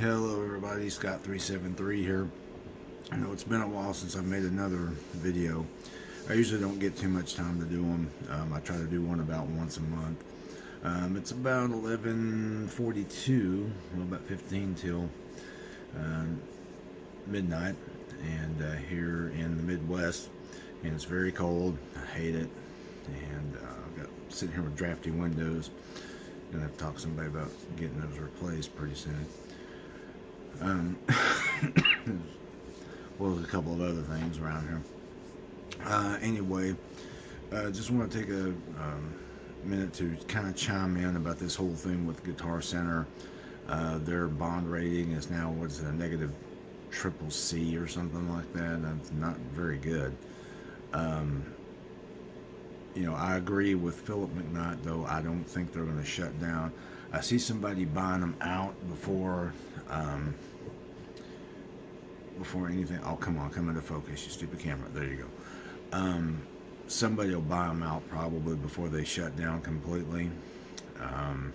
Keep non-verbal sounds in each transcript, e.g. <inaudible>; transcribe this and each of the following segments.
Hello everybody, Skot373 here. I know it's been a while since I've made another video. I usually don't get too much time to do them. Um, I try to do one about once a month. Um, it's about 11.42, well about 15 till uh, midnight and uh, here in the Midwest and it's very cold. I hate it and uh, I've got sitting here with drafty windows. Gonna have to talk to somebody about getting those replaced pretty soon. Um, <coughs> well, there's a couple of other things around here. Uh, anyway, uh, just want to take a um, minute to kind of chime in about this whole thing with Guitar Center. Uh, their bond rating is now what's it, a negative triple C or something like that. That's not very good. Um, you know, I agree with Philip McKnight, though I don't think they're going to shut down. I see somebody buying them out before um, before anything. Oh, come on, come into focus, you stupid camera. There you go. Um, somebody will buy them out probably before they shut down completely. Um,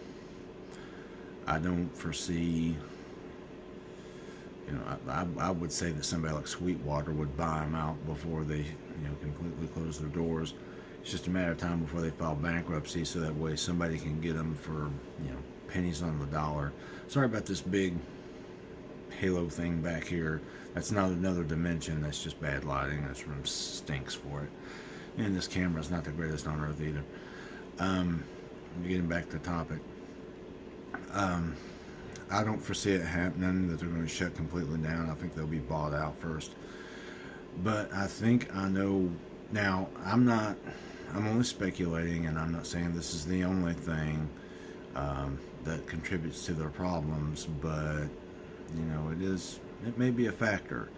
I don't foresee. You know, I, I, I would say that somebody like Sweetwater would buy them out before they, you know, completely close their doors. It's just a matter of time before they file bankruptcy, so that way somebody can get them for, you know, pennies on the dollar. Sorry about this big halo thing back here. That's not another dimension. That's just bad lighting. This room stinks for it. And this camera is not the greatest on earth either. Um, getting back to topic. Um, I don't foresee it happening that they're going to shut completely down. I think they'll be bought out first. But I think I know now. I'm not. I'm only speculating, and I'm not saying this is the only thing um, that contributes to their problems. But you know, it is. It may be a factor.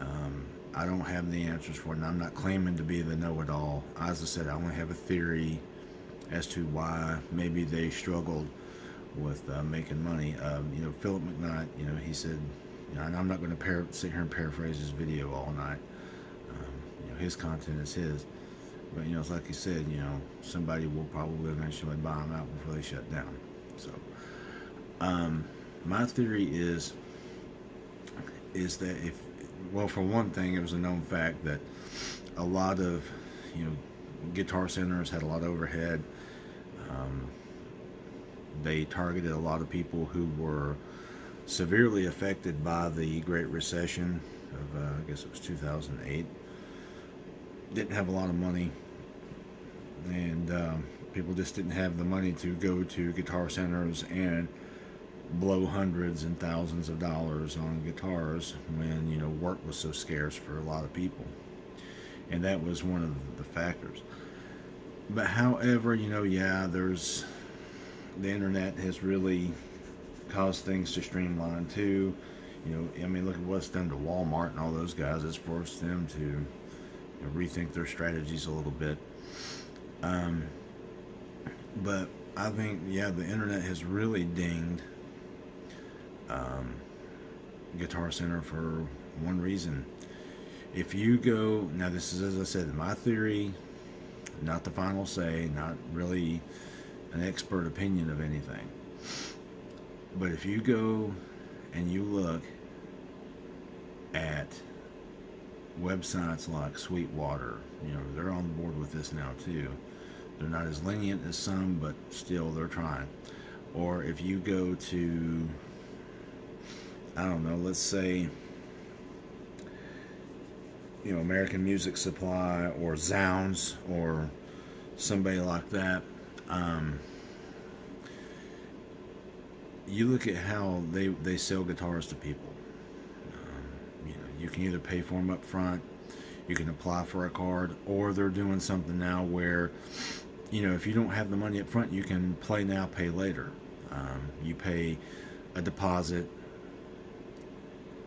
Um, I don't have the answers for it, and I'm not claiming to be the know-it-all. As I said, I only have a theory as to why maybe they struggled with uh, making money. Um, you know, Philip McKnight, you know, he said, you know, and I'm not going to sit here and paraphrase his video all night. Um, you know, his content is his. But, you know, it's like he said, you know, somebody will probably eventually buy them out before they shut down. So, um, my theory is, is that if, well, for one thing, it was a known fact that a lot of, you know, guitar centers had a lot of overhead. Um, they targeted a lot of people who were severely affected by the Great Recession of, uh, I guess it was 2008. Didn't have a lot of money, and um, people just didn't have the money to go to guitar centers and blow hundreds and thousands of dollars on guitars when you know work was so scarce for a lot of people and that was one of the factors but however you know yeah there's the internet has really caused things to streamline too. You know, I mean, look at what's done to Walmart and all those guys. It's forced them to rethink their strategies a little bit. Um, but I think, yeah, the internet has really dinged um, Guitar Center for one reason. If you go, now this is, as I said, my theory, not the final say, not really an expert opinion of anything. But if you go and you look at websites like Sweetwater, you know, they're on board with this now too. They're not as lenient as some, but still they're trying. Or if you go to, I don't know, let's say, you know, American Music Supply or zZounds or somebody like that, um, you look at how they, they sell guitars to people. You you can either pay for them up front, you can apply for a card, or they're doing something now where, you know, if you don't have the money up front, you can play now, pay later. Um, you pay a deposit,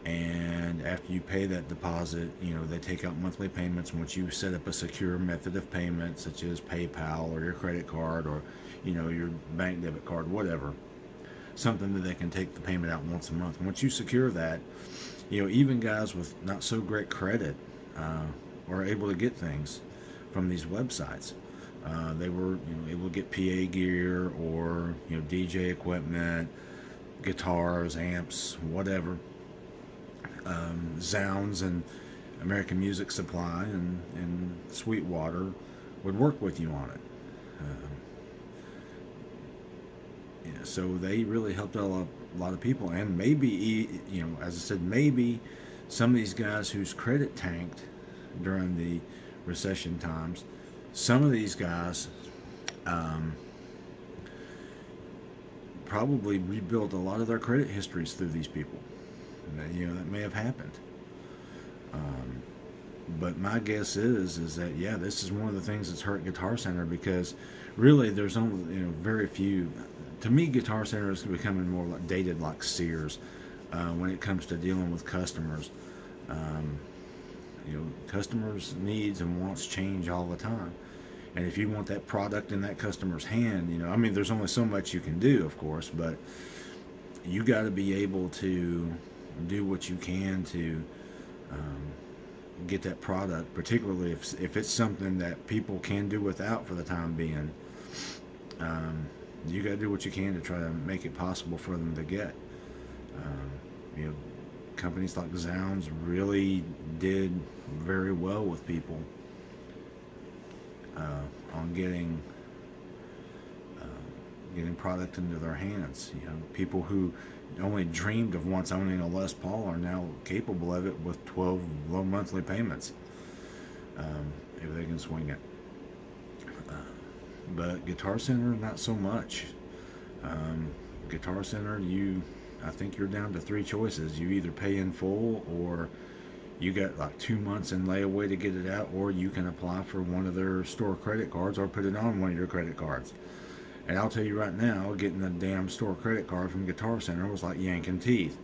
and after you pay that deposit, you know, they take out monthly payments. Once you set up a secure method of payment, such as PayPal or your credit card or, you know, your bank debit card, whatever, something that they can take the payment out once a month. Once you secure that, you know, even guys with not so great credit uh, are able to get things from these websites. Uh, they were you know, able to get PA gear or you know DJ equipment, guitars, amps, whatever. Um, zZounds and American Music Supply and, and Sweetwater would work with you on it. Um, yeah, so they really helped out a lot, of people, and maybe you know, as I said, maybe some of these guys whose credit tanked during the recession times, some of these guys um, probably rebuilt a lot of their credit histories through these people. You know, that may have happened. Um, but my guess is is that yeah, this is one of the things that's hurt Guitar Center because really there's only you know very few. To me, Guitar Center is becoming more like dated like Sears uh, when it comes to dealing with customers. Um, you know, customers' needs and wants change all the time. And if you want that product in that customer's hand, you know, I mean, there's only so much you can do, of course, but you got to be able to do what you can to um, get that product, particularly if, if it's something that people can do without for the time being. Um, you got to do what you can to try to make it possible for them to get. Um, you know, companies like zZounds really did very well with people uh, on getting getting product into their hands. You know, people who only dreamed of once owning a Les Paul are now capable of it with 12 low monthly payments um, if they can swing it. Uh, but Guitar Center, not so much. Um, Guitar Center, you, I think you're down to three choices. You either pay in full or you got like two months in layaway to get it out, or you can apply for one of their store credit cards or put it on one of your credit cards. And I'll tell you right now, getting a damn store credit card from Guitar Center was like yanking teeth.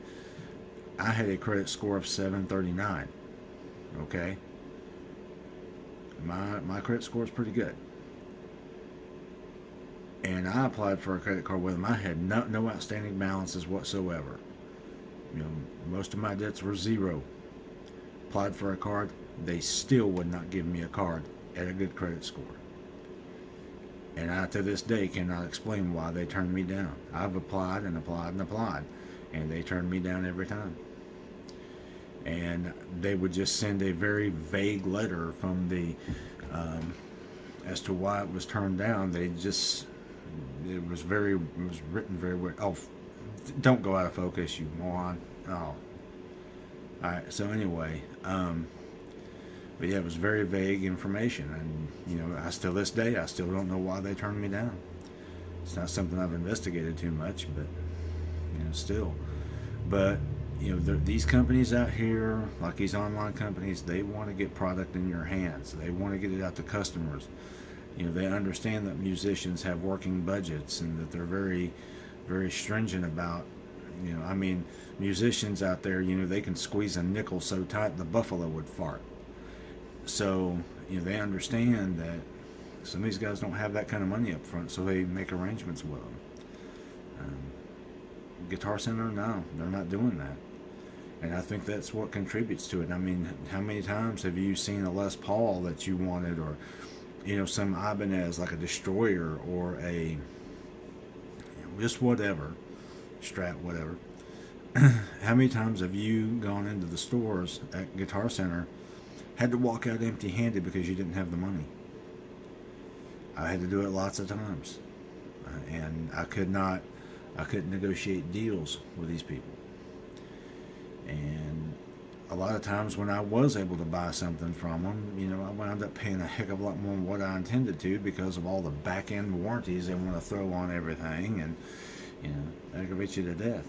I had a credit score of 739. Okay? My my credit score is pretty good. And I applied for a credit card with them. I had no, no outstanding balances whatsoever. You know, most of my debts were zero. Applied for a card, they still would not give me a card at a good credit score. And I, to this day, cannot explain why they turned me down. I've applied and applied and applied, and they turned me down every time. And they would just send a very vague letter from the, um, as to why it was turned down. They just, it was very, it was written very weird. Oh, don't go out of focus, you moron. Oh. All right. So anyway, um, but yeah, it was very vague information, and you know, I still this day I still don't know why they turned me down. It's not something I've investigated too much, but you know, still. But you know, these companies out here, like these online companies, they want to get product in your hands. They want to get it out to customers. You know, they understand that musicians have working budgets and that they're very, very stringent about. You know, I mean, musicians out there, you know, they can squeeze a nickel so tight the buffalo would fart so you know they understand that some of these guys don't have that kind of money up front, so they make arrangements with them. Um, Guitar Center, no, they're not doing that, and I think that's what contributes to it. I mean, how many times have you seen a Les Paul that you wanted, or you know, some Ibanez like a Destroyer or a you know, just whatever, Strat, whatever. <clears throat> how many times have you gone into the stores at Guitar Center? Had to walk out empty handed because you didn't have the money. I had to do it lots of times. Uh, and I could not, I couldn't negotiate deals with these people. And a lot of times when I was able to buy something from them, you know, I wound up paying a heck of a lot more than what I intended to because of all the back end warranties they want to throw on everything and, you know, aggravate you to death.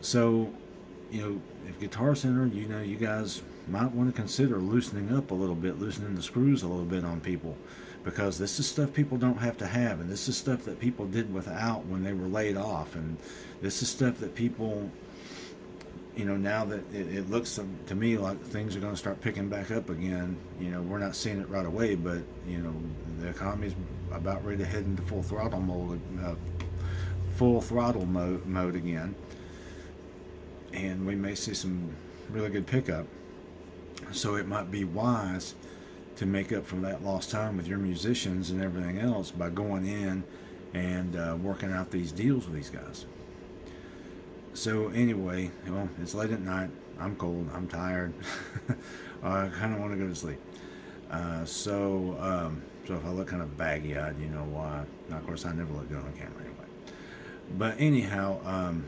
So, you know, if Guitar Center, you know, you guys might want to consider loosening up a little bit, loosening the screws a little bit on people because this is stuff people don't have to have and this is stuff that people did without when they were laid off and this is stuff that people you know now that it, it looks to me like things are going to start picking back up again you know we're not seeing it right away but you know the economy's about ready to head into full throttle mode uh, full throttle mode, mode again and we may see some really good pickup so it might be wise to make up for that lost time with your musicians and everything else by going in and uh, working out these deals with these guys. so anyway, well, it's late at night. I'm cold. I'm tired. <laughs> I kind of want to go to sleep. Uh, so, um, so if I look kind of baggy-eyed, you know why. Now, of course, I never look good on camera anyway. But anyhow, um,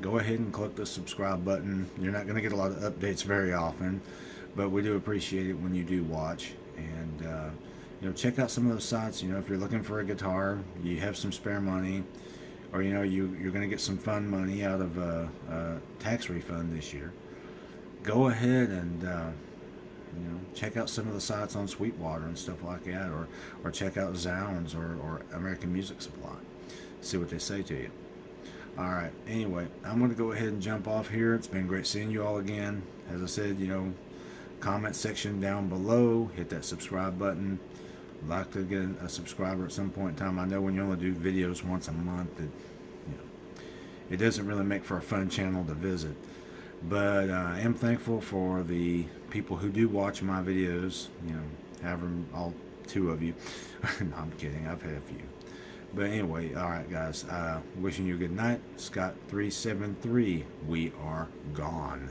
go ahead and click the subscribe button. You're not going to get a lot of updates very often, but we do appreciate it when you do watch. And uh, you know, check out some of those sites. You know, if you're looking for a guitar, you have some spare money, or you know, you you're going to get some fun money out of a, a tax refund this year. Go ahead and uh, you know check out some of the sites on Sweetwater and stuff like that, or or check out zZounds or, or American Music Supply. See what they say to you. All right. Anyway, I'm going to go ahead and jump off here. It's been great seeing you all again. As I said, you know, comment section down below. Hit that subscribe button. Like to get a subscriber at some point in time. I know when you only do videos once a month, that you know, it doesn't really make for a fun channel to visit. But uh, I am thankful for the people who do watch my videos. You know, having all two of you. <laughs> no, I'm kidding. I've had a few. But anyway, all right, guys. Uh, wishing you a good night. Skot373. We are gone.